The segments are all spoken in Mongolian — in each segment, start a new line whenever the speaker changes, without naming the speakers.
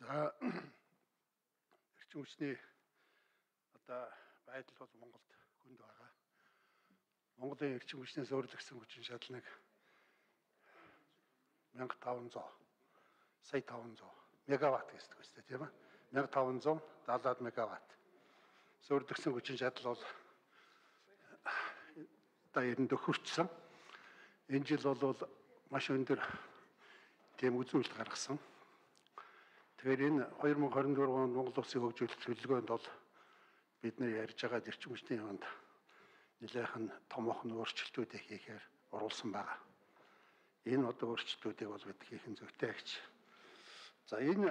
За эрчим хүчний одоо байдал бол Монголд хүнд байгаа. Монголын эрчим хүчнээс өөрлөгсөн хүчин шатлныг 1500 сая 500 мегаватт гэсэн үг үстэй тийм ээ 1570 мегаватт. Өөрлөгсөн хүчин шатал бол одоо эрэнд хөрчсөн. Энэ жил бол маш өндөр тийм үзүүлэлт гаргасан. Тэгэхээр энэ 2024 онд Монгол Улсын хөгжүүлэлт төлөвлөгөөнд бол бид нэр ярьж байгаа эрчим хүчний юунд нэлээхэн томоохон өөрчлөлтүүдийг хийхээр оруулсан байгаа. Энэ одоо өөрчлөлтүүдийг бол бид хийх нь зүйтэй гэж. За энэ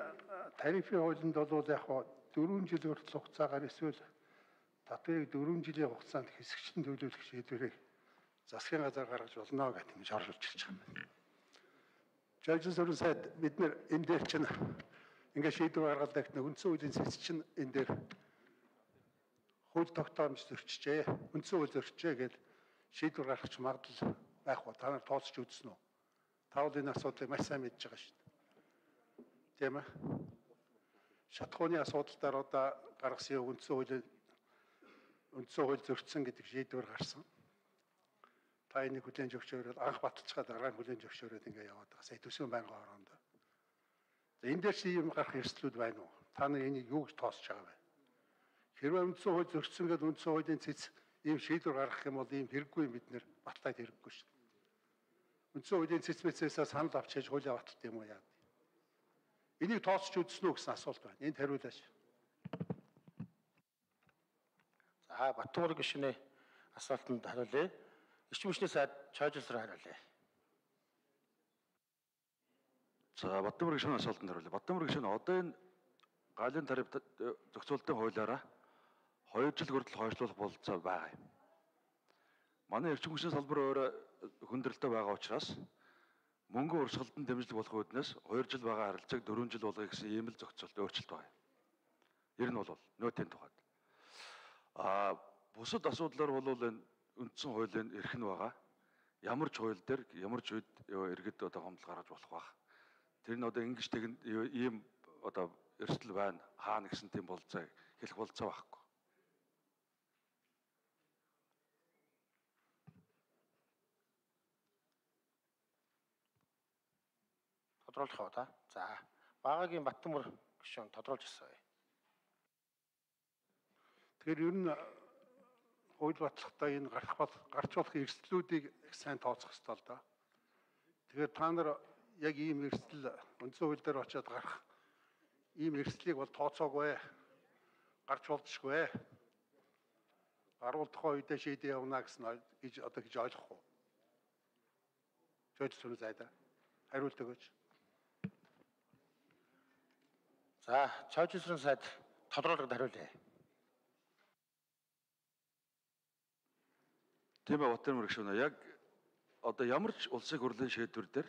тарифын хуулинд бол яг хаа 4 жил хүртэл хугацаагаар эсвэл татварыг 4 жилийн хугацаанд хэсэгчлэн төлөвлөх шийдвэрийг засгийн газар гаргаж болно гэх юм шаардлагч ирж байгаа юм. Жижиг сүрэн сайд бид нэр энэ дээр чинь ингээ шийдвэр гаргалдаг үндсэн хуулийн цэц чинь энэ дээр хууль тогтоомж зөрчижээ, үндсэн хууль зөрчижээ гэж шийдвэр гаргах магадлал байх ба та нар тооцож үзсэн үү? Та бол энэ асуудлыг маш сайн мэдж байгаа шүү дээ. Тийм ээ. Шатхууны асуудал дээр одоо гаргасан үндсэн хуулийн үндсэн хууль зөрчсөн гэдэг шийдвэр гарсан. Та энийг хүлээн зөвшөөрөл анх баталцгаа дараа нь хүлээн зөвшөөрөөд ингээ яваад байгаа. Сая төсвийн байнгын ороонд. Энэ дээр чи юм гарах эрсдлүүд байна уу? Та нар энийг юу гэж тооцож байгаа вэ? Хэрвээ үндсэн хууль зөрчсөн гэдэг үндсэн хуулийн цэц ийм шийдвэр гаргах юм бол ийм хэрэггүй бид нэр батлаад хэрэггүй шүү дээ. Үндсэн хуулийн цэц мэцээсээ санал авч хийж хуулиа баталт юм уу яа. Энийг тооцож үзсэн үү гэсэн асуулт байна. Энд хариулаач.
За Батбаяр гишүүний асуултанд хариулъя. Эрчим хүчний сайд чойжлсроо хариулъя.
За Баттамөр гишүүний асуултанд хариулъя. Баттамөр гишүүн одоо энэ галын тариф зохицуулалтын хуулиараа 2 жил хүртэл хойшлуулах бололцоо байгаа юм. Манай эрчим хүчний салбар өөрөө хүндрэлтэй байгаа учраас мөнгө урсгалдан дэмжлэг болох үүднээс 2 жил байгаа харилцааг 4 жил болгоё гэсэн ийм л зохицуулт өөрчлөлт байна. Ер нь бол нөөтийн тухайд. Аа бусад асуудлаар бол энэ үндсэн хуулийн эрх нь байгаа. Ямар ч хууль дээр ямар ч үед иргэд одоо гомдол гаргаж болох байх. Тэр нь одоо ингэж тэгэн ийм одоо эрсдэл байна. Хаана гэсэн тийм болцоо хэлэх болцоо байхгүй.
Тодруулах уу та? За. Багагийн Баттамөр гишүүн тодруулж өгсөн.
Тэгэхээр ер нь хууль батлахдаа энэ гарах бол гарч болох эрсдлүүдийг их сайн тооцох хэрэгтэй л да. Тэгэхээр та нар яг ийм эрсдэл үндсэн хууль дээр очиод гарах ийм эрсдлийг бол тооцоогүй гарч болдшгүй гарвал тухайн үедээ шийдээ явна гэсэн гэж одоо гэж ойлгох уу? Жож сүнэ зайда. Хариулт өгөөч.
За, чойжсрын сайд тодруулгад хариулъя.
Тийм ээ Батар мөрөгшөнө яг одоо ямар ч улсын хурлын шийдвэр дээр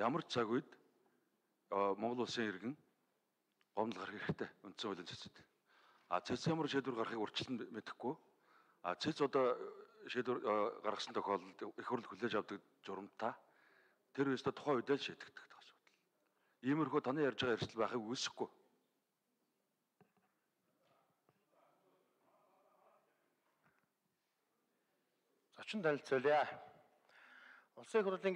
ямар цаг үед Монгол улсын иргэн гомдол гарах хэрэгтэй үндсэн хуулийн цэцэд. А цэц ямар шийдвэр гарахыг урьдчилан мэдэхгүй. А цэц одоо шийдвэр гаргасан тохиолдолд их хурл хүлээж авдаг журамтай тэр үстэ тухайн үедээ шийдэгдэх асуудал. Иймэрхүү таны ярьж байгаа эрсдэл байхыг үүсэхгүй.
Зочин танилцуулъя. Улсын хурлын